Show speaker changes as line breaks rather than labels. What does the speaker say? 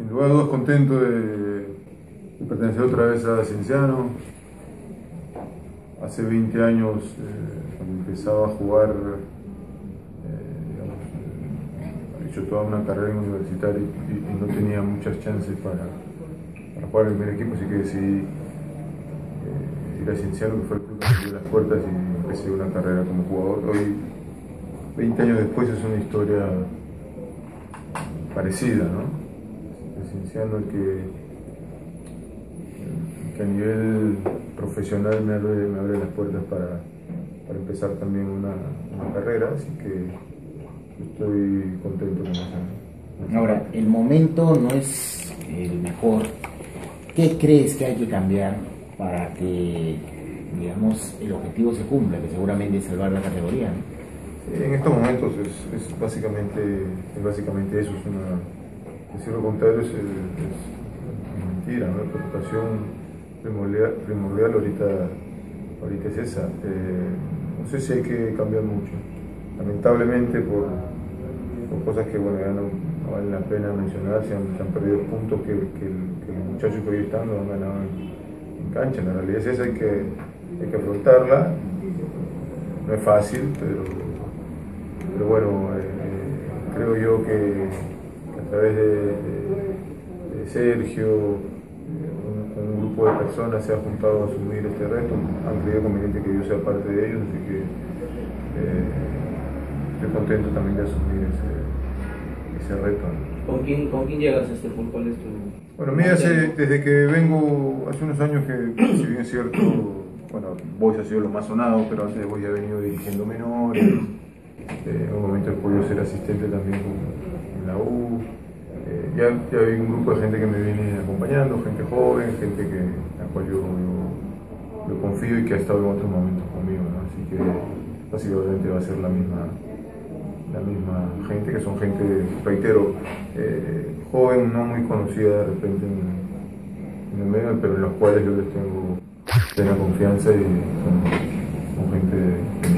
sin lugar a dudas contento de, pertenecer otra vez a Cienciano. Hace 20 años, eh, cuando empezaba a jugar, eh, digamos, eh, he hecho toda una carrera universitaria y, y no tenía muchas chances para, jugar en el primer equipo, así que decidí eh, ir a Cienciano, que fue el club que me abrió las puertas y empecé una carrera como jugador. Hoy, 20 años después, es una historia parecida, ¿no? Cienciano que, que a nivel profesional me abre, me abre las puertas para, para empezar también una, una, carrera, así que estoy contento con eso.
Ahora, el momento no es el mejor. ¿Qué crees que hay que cambiar para que, digamos, el objetivo se cumpla, que seguramente es salvar la categoría? ¿no?
En estos momentos es, es, básicamente, es básicamente eso, es una, decir lo contrario es, mentira, ¿no? la preocupación primordial, primordial ahorita, ahorita es esa. Eh, no sé si hay que cambiar mucho, lamentablemente por, por cosas que bueno, ya no, no vale la pena mencionar, se han, perdido puntos que, que, que, los muchachos que hoy están no han ganado en, en cancha, la realidad es esa, hay que, hay que afrontarla, no es fácil, pero pero bueno, eh, creo yo que, a través de, de, de Sergio, un, un, grupo de personas se ha juntado a asumir este reto, han creído conveniente que yo sea parte de ellos, así que eh, estoy contento también de asumir ese, ese reto.
¿Con quién, ¿Con quién llegas a este fútbol? Es tu...
Bueno, mira, hace, desde que vengo, hace unos años que, si bien es cierto, bueno, Boys ha sido lo más sonado, pero antes de Boys ha venido dirigiendo menores. Eh, en un momento pude ser asistente también en Eh, ya, hay un grupo de gente que me viene acompañando, gente joven, gente que, la cual yo, confío y que ha estado en otros momentos conmigo. Así que básicamente va a ser la misma, la misma gente, que son gente, reitero, eh, joven, no muy conocida de repente en, en, el medio, pero en los cuales yo les tengo plena confianza y son, son gente